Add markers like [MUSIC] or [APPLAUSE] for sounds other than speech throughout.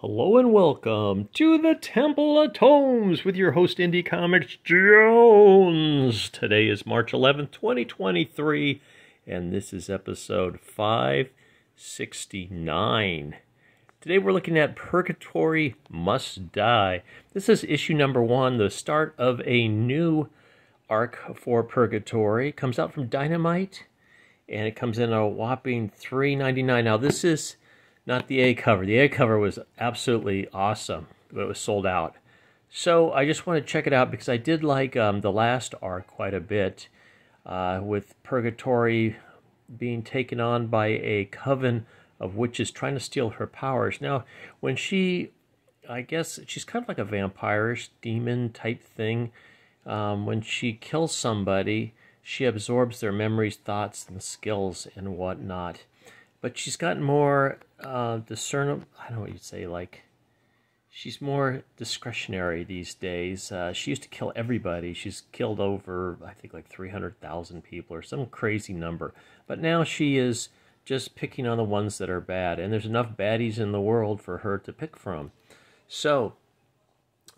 Hello and welcome to the Temple of Tomes with your host, Indie Comics Jones. Today is March 11th, 2023, and this is episode 569. Today we're looking at Purgatori Must Die. This is issue number one, the start of a new arc for Purgatori. It comes out from Dynamite, and it comes in a whopping $3.99. Now, this is not the A cover. The A cover was absolutely awesome, but it was sold out. So I just want to check it out because I did like um, the last arc quite a bit, uh, with Purgatori being taken on by a coven of witches trying to steal her powers. Now, when she, I guess she's kind of like a vampirish demon type thing. Um, when she kills somebody, she absorbs their memories, thoughts, and skills and whatnot but she's gotten more uh, discernible. I don't know what you'd say, like she's more discretionary these days. Uh, she used to kill everybody. She's killed over, I think, like 300,000 people or some crazy number. But now she is just picking on the ones that are bad. And there's enough baddies in the world for her to pick from. So,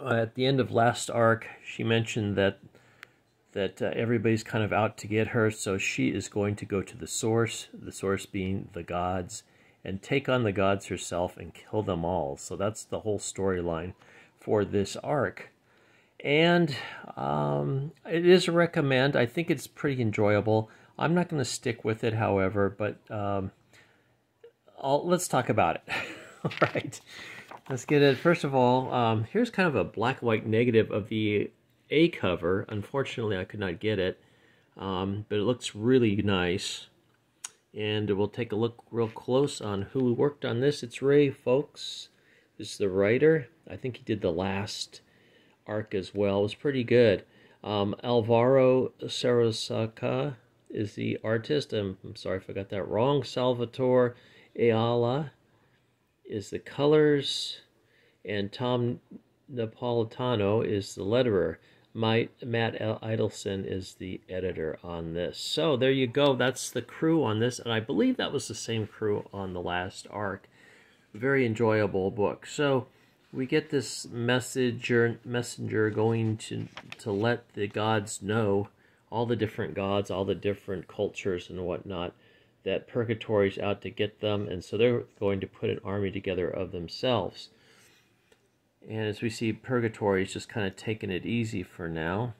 uh, at the end of last arc, she mentioned that that uh, everybody's kind of out to get her, so she is going to go to the source, the source being the gods, and take on the gods herself and kill them all. So that's the whole storyline for this arc. And um, it is a recommend. I think it's pretty enjoyable. I'm not going to stick with it, however, but um, let's talk about it. [LAUGHS] all right. Let's get it. First of all, um, here's kind of a black white negative of the a cover. Unfortunately, I could not get it, um, but it looks really nice. And we'll take a look real close on who worked on this. It's Ray Fawkes. This is the writer. I think he did the last arc as well. It was pretty good. Um, Alvaro Sarraseca is the artist. I'm, I'm sorry if I got that wrong. Salvatore Aiala is the colors. And Tom Napolitano is the letterer. My, Matt Idelson is the editor on this. So there you go. That's the crew on this, and I believe that was the same crew on the last arc. Very enjoyable book. So we get this messenger messenger going to to let the gods know all the different gods, all the different cultures and whatnot that Purgatori's out to get them, and so they're going to put an army together of themselves. And as we see, Purgatori is just kind of taking it easy for now.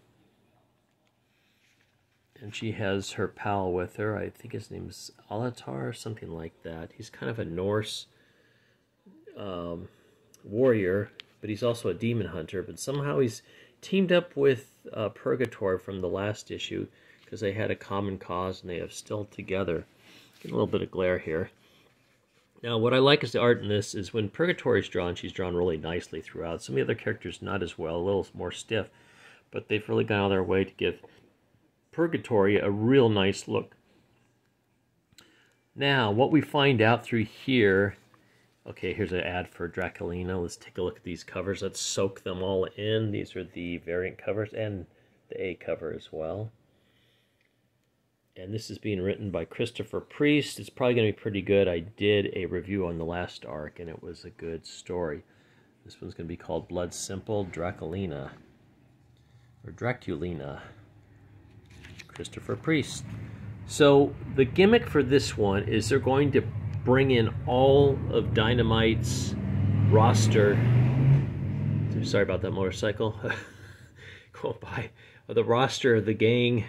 And she has her pal with her. I think his name's Alatar or something like that. He's kind of a Norse um, warrior, but he's also a demon hunter. But somehow he's teamed up with uh, Purgatori from the last issue because they had a common cause and they have still together. Get a little bit of glare here. Now, what I like is the art in this is when Purgatori is drawn, she's drawn really nicely throughout. Some of the other characters not as well, a little more stiff, but they've really gone out of their way to give Purgatori a real nice look. Now, what we find out through here, okay, here's an ad for Draculina. Let's take a look at these covers. Let's soak them all in. These are the variant covers and the A cover as well and this is being written by Christopher Priest. It's probably going to be pretty good. I did a review on the last arc, and it was a good story. This one's going to be called Blood Simple Draculina, or Draculina. Christopher Priest. So the gimmick for this one is they're going to bring in all of Dynamite's roster. Sorry about that motorcycle. [LAUGHS] Go by. The roster of the gang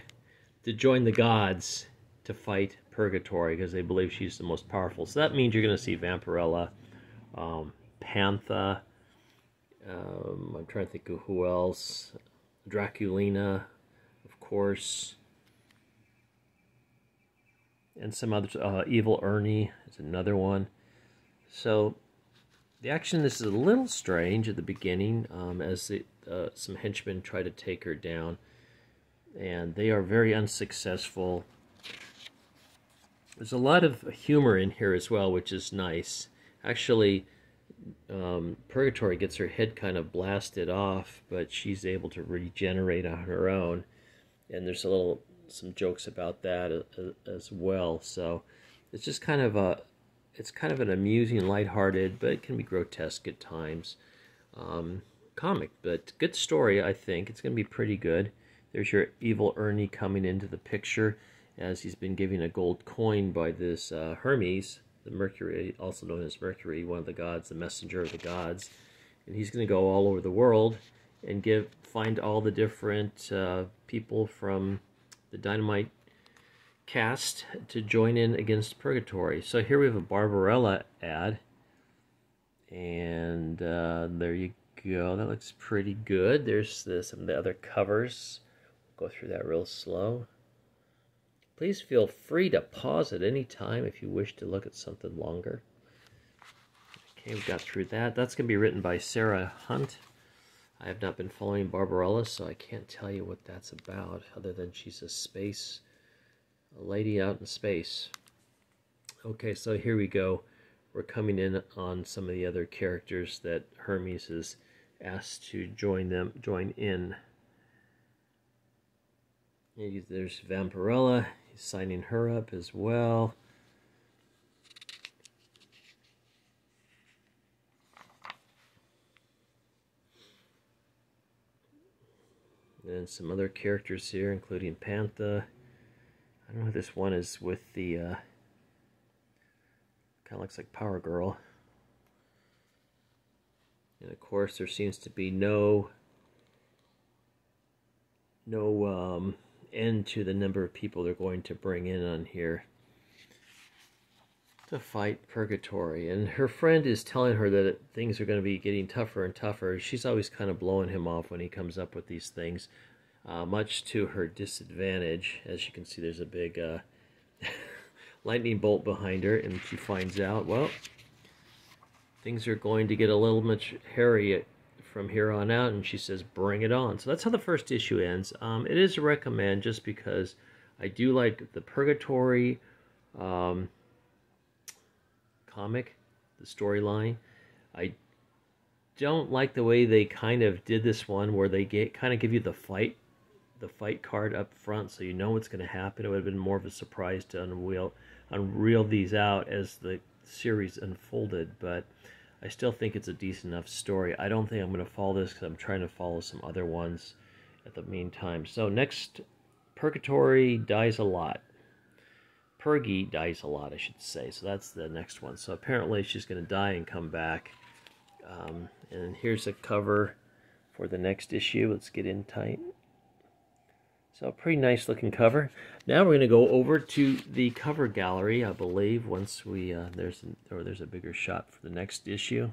to join the gods to fight Purgatori because they believe she's the most powerful. So that means you're going to see Vampirella, um, Pantha. Um, I'm trying to think of who else. Draculina, of course. And some other Uh, Evil Ernie is another one. So the action this is a little strange at the beginning um, as the, uh, some henchmen try to take her down and they are very unsuccessful. There's a lot of humor in here as well, which is nice. Actually, um, Purgatori gets her head kind of blasted off, but she's able to regenerate on her own. And there's a little some jokes about that as well. So it's just kind of a it's kind of an amusing, lighthearted, but it can be grotesque at times. Um, comic, but good story, I think. It's going to be pretty good. There's your evil Ernie coming into the picture as he's been given a gold coin by this uh, Hermes, the Mercury, also known as Mercury, one of the gods, the messenger of the gods. And he's going to go all over the world and give find all the different uh, people from the Dynamite cast to join in against Purgatori. So here we have a Barbarella ad. And uh, there you go. That looks pretty good. There's the, some of the other covers. Go through that real slow. Please feel free to pause at any time if you wish to look at something longer. Okay, we got through that. That's going to be written by Sarah Hunt. I have not been following Barbarella, so I can't tell you what that's about, other than she's a space, a lady out in space. Okay, so here we go. We're coming in on some of the other characters that Hermes is asked to join them, join in. There's Vampirella. He's signing her up as well. And some other characters here, including Pantha. I don't know this one is with the, uh, kind of looks like Power Girl. And of course, there seems to be no, no um, end to the number of people they're going to bring in on here to fight Purgatori. And her friend is telling her that things are going to be getting tougher and tougher. She's always kind of blowing him off when he comes up with these things, uh, much to her disadvantage. As you can see, there's a big uh, [LAUGHS] lightning bolt behind her, and she finds out, well, things are going to get a little much hairy from here on out, and she says, bring it on. So that's how the first issue ends. Um, it is a recommend just because I do like the Purgatori. Um, comic, the storyline. I don't like the way they kind of did this one, where they get kind of give you the fight, the fight card up front, so you know what's going to happen. It would have been more of a surprise to unreel, unreel these out as the series unfolded, but I still think it's a decent enough story. I don't think I'm going to follow this because I'm trying to follow some other ones at the meantime. So next, Purgatori dies a lot. Pergy dies a lot, I should say. So that's the next one. So apparently she's going to die and come back. Um, and here's a cover for the next issue. Let's get in tight. So a pretty nice looking cover. Now we're going to go over to the cover gallery, I believe, once we, uh, there's, or there's a bigger shot for the next issue.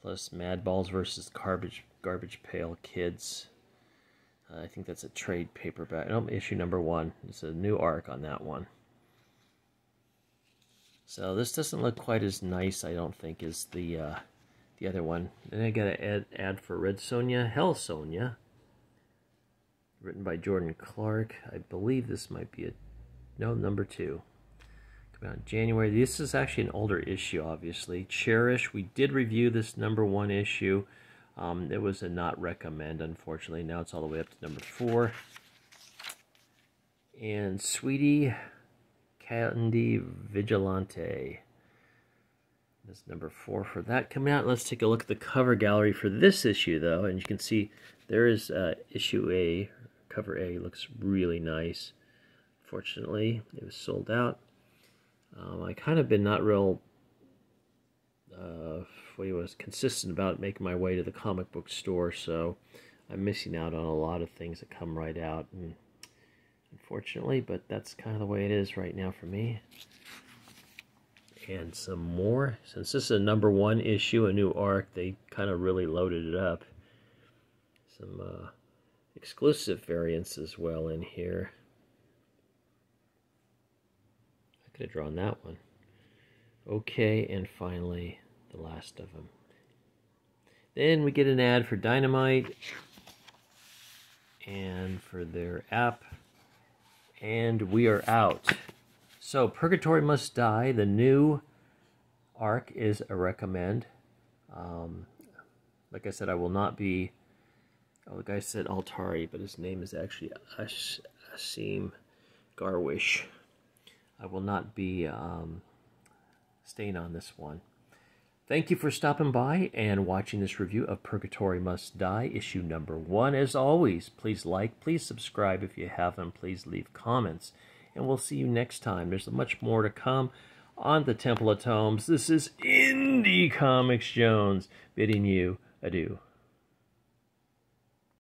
Plus Madballs versus Garbage, Garbage Pail Kids. Uh, I think that's a trade paperback. No, issue number one. It's a new arc on that one. So this doesn't look quite as nice, I don't think, as the uh, the other one. Then I got an ad, ad for Red Sonja, Hell Sonja, written by Jordan Clark. I believe this might be a no number two. Come out January. This is actually an older issue, obviously. Cherish. We did review this number one issue. Um, it was a not recommend, unfortunately. Now it's all the way up to number four. And Sweetie Candy Vigilante. That's number four for that coming out. Let's take a look at the cover gallery for this issue, though. And you can see there is uh, issue A. Cover A looks really nice. Fortunately, it was sold out. Um, I kind of been not real uh, what was consistent about making my way to the comic book store, so I'm missing out on a lot of things that come right out. And unfortunately, but that's kind of the way it is right now for me. And some more. Since this is a number one issue, a new arc, they kind of really loaded it up. Some uh, exclusive variants as well in here. I could have drawn that one. Okay, and finally, the last of them. Then we get an ad for Dynamite and for their app and we are out. So, Purgatori Must Die, the new arc is a recommend. Um, like I said, I will not be. Oh, the guy said Altari, but his name is actually Asim Garwish. I will not be um, staying on this one. Thank you for stopping by and watching this review of Purgatori Must Die, issue number one. As always, please like, please subscribe if you haven't, please leave comments, and we'll see you next time. There's much more to come on the Temple of Tomes. This is Indie Comics Jones bidding you adieu.